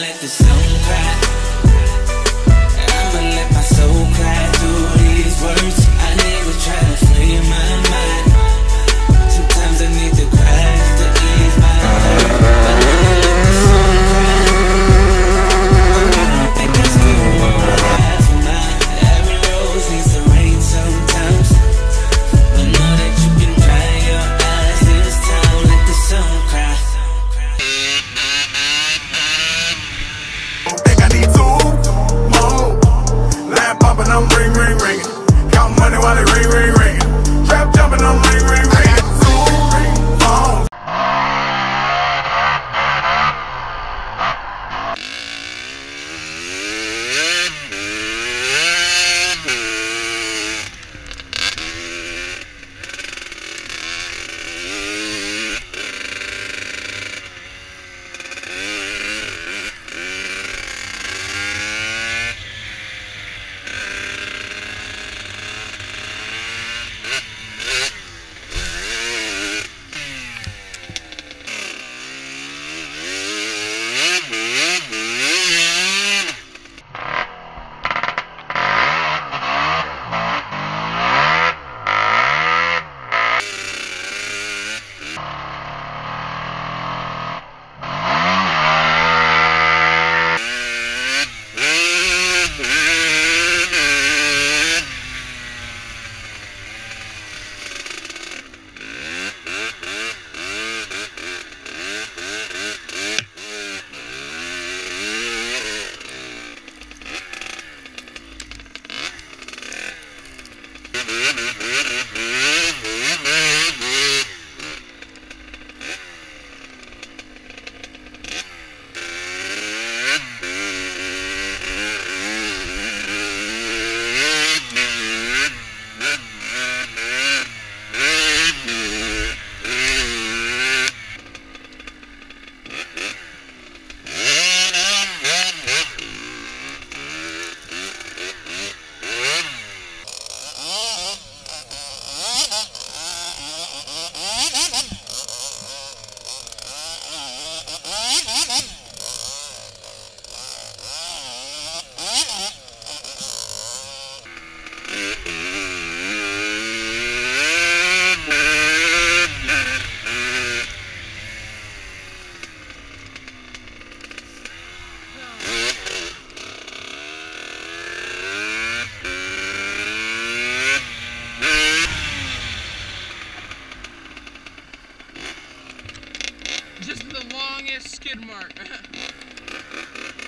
Let the sun cry. Mm-hmm. longest skid mark.